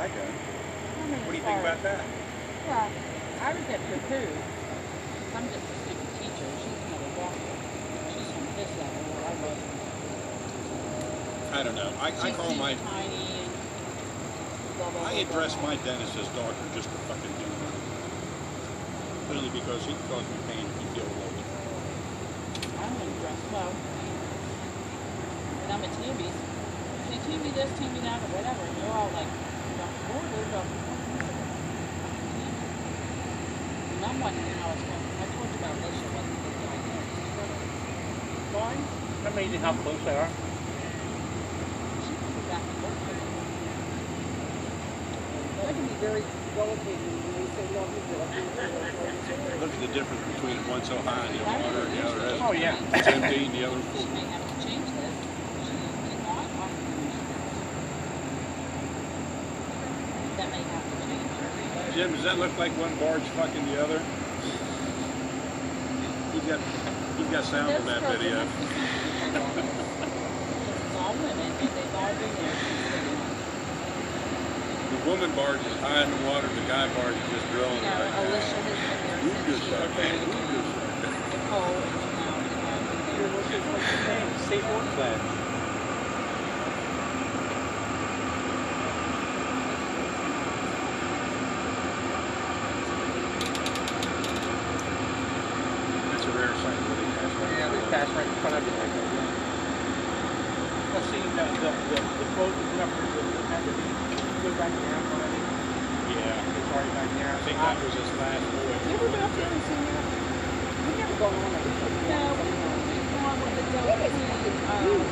I don't. I mean, What do you think about that? Well, I was at Pooh. I'm just a stupid teacher. She's not a doctor. She's from this level where I was. I don't know. I, I call my, tiny and blah, blah, I blah, address my dentist as doctor just to fucking do it. Only because he caused me pain if he feels like it. blah. I wouldn't dress well. And I'm at Timmy's. Say, Timmy this, Timmy that, or whatever. And they're all like, Dr. Porter, And I'm wondering how it's going. I told you about Alicia wasn't the diagnosis. Why? Amazing how close they are. She can go back and work for them. That can be very delicate when they say, no, he's delicate. Look at the difference between one so high and the water the other has. Oh, yeah. It's empty and the other's She full. may have to change this. She did not offer me. That may have. Jim, does that look like one barge fucking the other? You've got, you've got sound on that video. It's all women and they've all been there the woman barge is high in the water, the guy barge is just You drilling know, right Alicia has been there Who since just she that, was man? very Who just that? Nicole and now, you know, I've been there. State board flag. That's a rare sight. What he has right Yeah, they there. pass right in front of you like that. Well, see, the, the, the, the boat is up, the, the, had to be, go back down already. Yeah. It's already back down. I think that was his last You ever been up there and seen that? We've never gone on like this. No, we we've gone with the Delancey, um,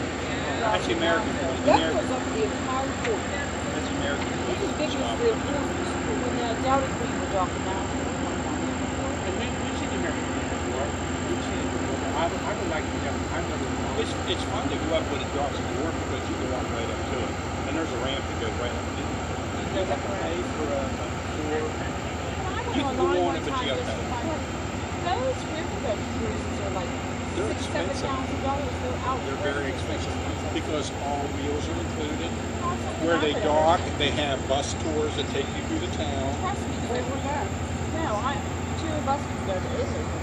That's the American Roger. flag. That goes up the entire port. That's American It's as big as the it. When the Delta Queen was off the mountain. And we, we've seen the American flag before. We've seen it before. I would, I would like to go, I've never gone. It's, it's fun to go up when it drops the wharf because you can walk right up to it. And there's a ramp that goes right underneath. You guys have to pay for uh, a, a tour. You can go on it, but you gotta pay. Those riverboat cruises are like They're six, seven expensive. thousand dollars. They're out. They're very expensive because all meals are included. Where they dock, they have bus tours that take you through the town. Trust me. Where was that? No, I, two of us could go to Israel for